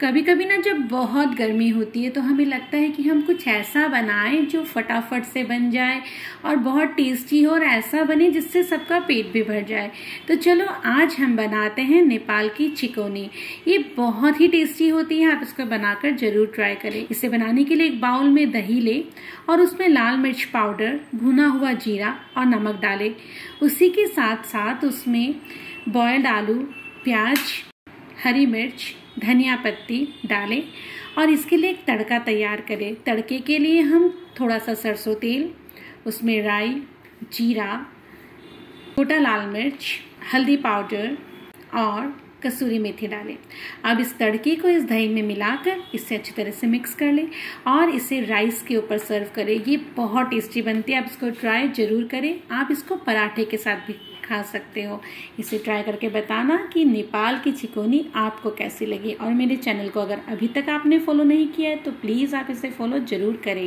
कभी कभी ना जब बहुत गर्मी होती है तो हमें लगता है कि हम कुछ ऐसा बनाएँ जो फटाफट से बन जाए और बहुत टेस्टी हो और ऐसा बने जिससे सबका पेट भी भर जाए। तो चलो आज हम बनाते हैं नेपाल की चिकोनी। ये बहुत ही टेस्टी होती है, आप इसको बनाकर ज़रूर ट्राई करें। इसे बनाने के लिए एक बाउल में दही ले और उसमें लाल मिर्च पाउडर, भुना हुआ जीरा और नमक डालें। उसी के साथ साथ उसमें बॉयल्ड आलू, प्याज हरी मिर्च, धनिया पत्ती डालें और इसके लिए एक तड़का तैयार करें। तड़के के लिए हम थोड़ा सा सरसों तेल, उसमें राई, जीरा छोटा लाल मिर्च, हल्दी पाउडर और कसूरी मेथी डालें। अब इस तड़के को इस दही में मिलाकर इसे अच्छी तरह से मिक्स कर लें और इसे राइस के ऊपर सर्व करें। ये बहुत टेस्टी बनती है, आप इसको ट्राई ज़रूर करें। आप इसको पराठे के साथ भी खा सकते हो। इसे ट्राई करके बताना कि नेपाल की चिकोनी आपको कैसी लगी। और मेरे चैनल को अगर अभी तक आपने फॉलो नहीं किया है तो प्लीज़ आप इसे फॉलो ज़रूर करें।